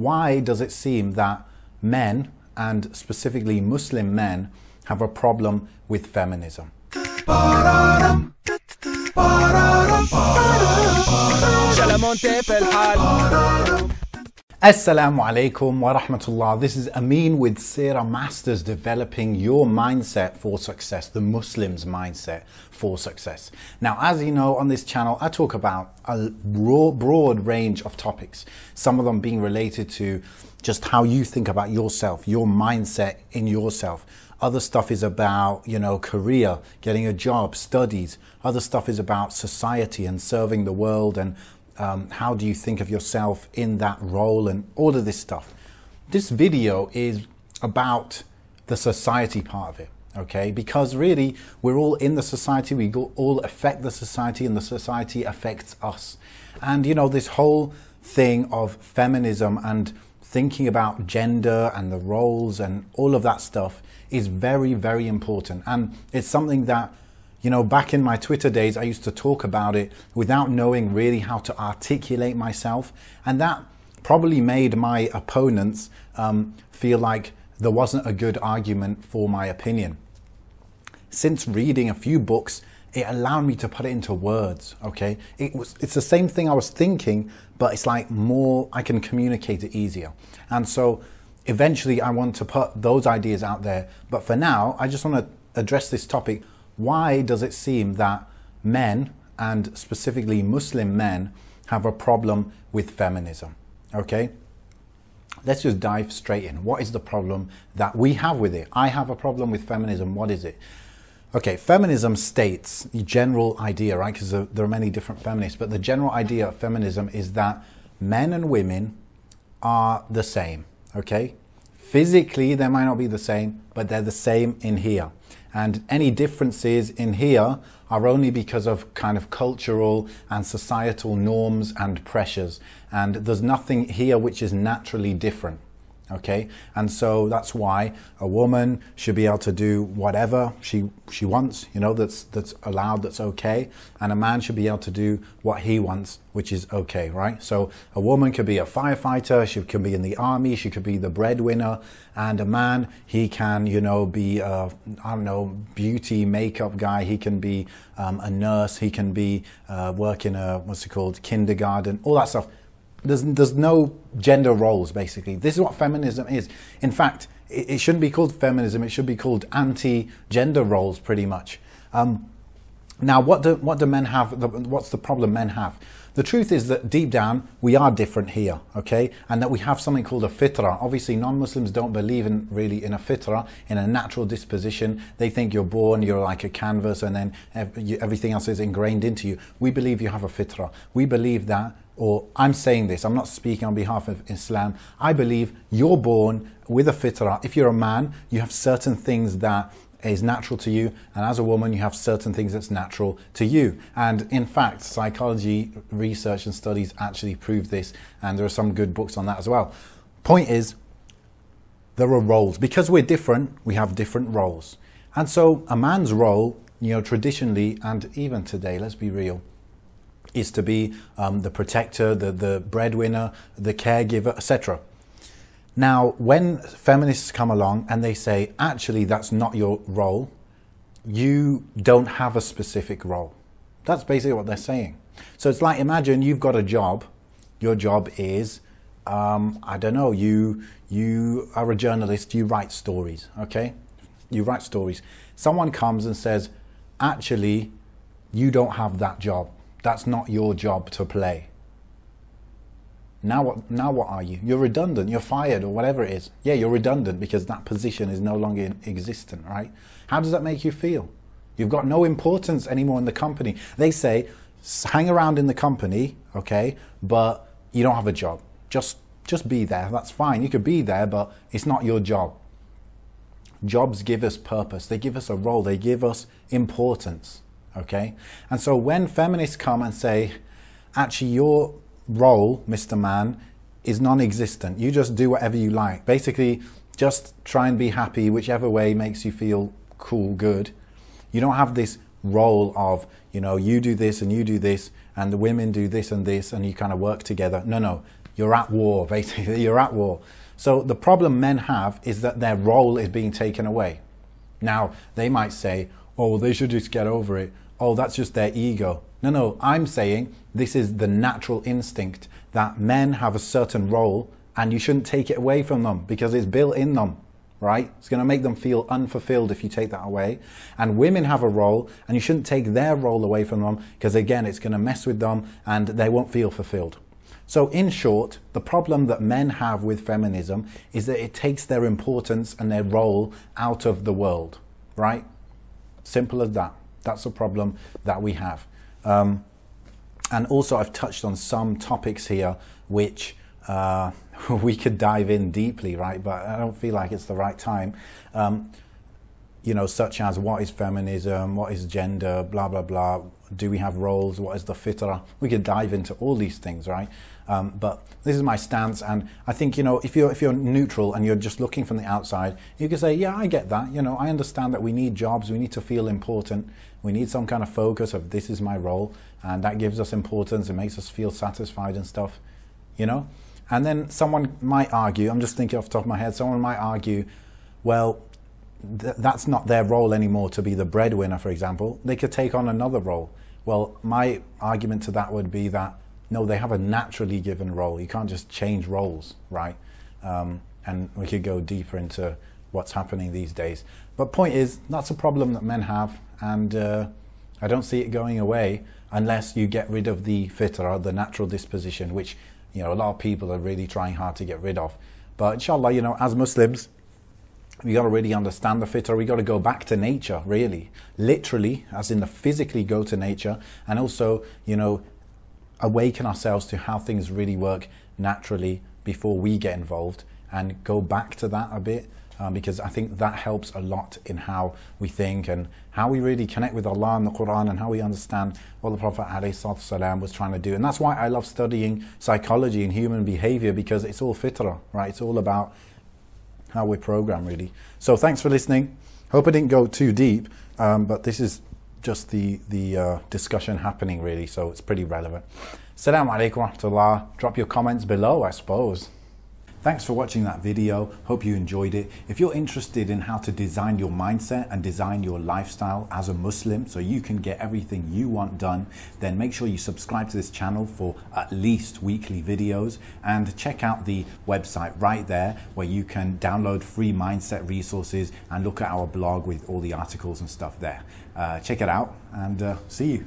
why does it seem that men, and specifically Muslim men, have a problem with feminism? Assalamu alaikum wa rahmatullah. This is Ameen with Seera Masters developing your mindset for success, the Muslim's mindset for success. Now, as you know, on this channel, I talk about a broad range of topics, some of them being related to just how you think about yourself, your mindset in yourself. Other stuff is about, you know, career, getting a job, studies. Other stuff is about society and serving the world and um, how do you think of yourself in that role and all of this stuff. This video is about the society part of it, okay? Because really, we're all in the society, we all affect the society, and the society affects us. And you know, this whole thing of feminism and thinking about gender and the roles and all of that stuff is very, very important. And it's something that you know, back in my Twitter days, I used to talk about it without knowing really how to articulate myself. And that probably made my opponents um, feel like there wasn't a good argument for my opinion. Since reading a few books, it allowed me to put it into words, okay? It was, it's the same thing I was thinking, but it's like more, I can communicate it easier. And so eventually I want to put those ideas out there. But for now, I just want to address this topic why does it seem that men, and specifically Muslim men, have a problem with feminism? Okay? Let's just dive straight in. What is the problem that we have with it? I have a problem with feminism. What is it? Okay, feminism states the general idea, right? Because there are many different feminists, but the general idea of feminism is that men and women are the same, okay? Physically, they might not be the same, but they're the same in here. And any differences in here are only because of kind of cultural and societal norms and pressures. And there's nothing here which is naturally different okay? And so that's why a woman should be able to do whatever she she wants you know that's that's allowed that's okay. And a man should be able to do what he wants which is okay right? So a woman could be a firefighter she could be in the army she could be the breadwinner. And a man he can you know be a i don't know beauty makeup guy. He can be um, a nurse. He can be uh, work in a what's it called kindergarten all that stuff there's, there's no gender roles, basically. This is what feminism is. In fact, it, it shouldn't be called feminism, it should be called anti gender roles, pretty much. Um, now, what do, what do men have? What's the problem men have? The truth is that deep down, we are different here, okay? And that we have something called a fitra. Obviously, non-Muslims don't believe in really in a fitra, in a natural disposition. They think you're born, you're like a canvas, and then everything else is ingrained into you. We believe you have a fitra. We believe that or I'm saying this, I'm not speaking on behalf of Islam. I believe you're born with a fitrah. If you're a man, you have certain things that is natural to you, and as a woman, you have certain things that's natural to you. And in fact, psychology research and studies actually prove this, and there are some good books on that as well. Point is, there are roles. Because we're different, we have different roles. And so a man's role, you know, traditionally and even today, let's be real, is to be um, the protector, the, the breadwinner, the caregiver, etc. Now, when feminists come along and they say, actually, that's not your role, you don't have a specific role. That's basically what they're saying. So it's like imagine you've got a job. Your job is, um, I don't know, you you are a journalist. You write stories. Okay, you write stories. Someone comes and says, actually, you don't have that job. That's not your job to play. Now what, now what are you? You're redundant, you're fired or whatever it is. Yeah, you're redundant because that position is no longer existent, right? How does that make you feel? You've got no importance anymore in the company. They say, hang around in the company, okay, but you don't have a job. Just, just be there. That's fine. You could be there, but it's not your job. Jobs give us purpose. They give us a role. They give us importance okay? And so when feminists come and say, actually, your role, Mr. Man, is non existent, you just do whatever you like. Basically, just try and be happy whichever way makes you feel cool, good. You don't have this role of, you know, you do this and you do this, and the women do this and this, and you kind of work together. No, no. you're at war, basically, you're at war. So the problem men have is that their role is being taken away. Now, they might say, oh, they should just get over it. Oh, that's just their ego. No, no, I'm saying this is the natural instinct that men have a certain role and you shouldn't take it away from them because it's built in them right? It's going to make them feel unfulfilled if you take that away. And women have a role, and you shouldn't take their role away from them because, again, it's going to mess with them and they won't feel fulfilled. So, in short, the problem that men have with feminism is that it takes their importance and their role out of the world, right? Simple as that. That's the problem that we have. Um, and also, I've touched on some topics here which uh, we could dive in deeply, right? But I don't feel like it's the right time. Um, you know, such as what is feminism, what is gender, blah, blah, blah. Do we have roles? What is the fitra? We could dive into all these things, right? Um, but this is my stance, and I think you know if you're if you're neutral and you're just looking from the outside, you can say, yeah, I get that. You know, I understand that we need jobs, we need to feel important, we need some kind of focus of this is my role, and that gives us importance, it makes us feel satisfied and stuff. You know, and then someone might argue, I'm just thinking off the top of my head, someone might argue, well, th- that's not their role anymore to be the breadwinner, for example. They could take on another role. Well, my argument to that would be that no, they have a naturally given role. You can't just change roles, right? Um, and we could go deeper into what's happening these days. But point is, that's a problem that men have, and uh, I don't see it going away unless you get rid of the fitra, the natural disposition, which you know, a lot of people are really trying hard to get rid of. But inshallah, you know, as Muslims, we got to really understand the fitra. We got to go back to nature, really, literally, as in the physically go to nature, and also, you know, awaken ourselves to how things really work naturally before we get involved, and go back to that a bit um, because I think that helps a lot in how we think and how we really connect with Allah and the Quran and how we understand what the Prophet ﷺ was trying to do. And that's why I love studying psychology and human behavior because it's all fitrah, right? It's all about how we're programmed, really. So thanks for listening. Hope I didn't go too deep, um, but this is just the, the uh, discussion happening, really, so it's pretty relevant. Assalamu alaikum wa rahmatullah. Drop your comments below, I suppose. Thanks for watching that video. Hope you enjoyed it. If you're interested in how to design your mindset and design your lifestyle as a Muslim so you can get everything you want done, then make sure you subscribe to this channel for at least weekly videos and check out the website right there where you can download free mindset resources and look at our blog with all the articles and stuff there. Uh, check it out and uh, see you.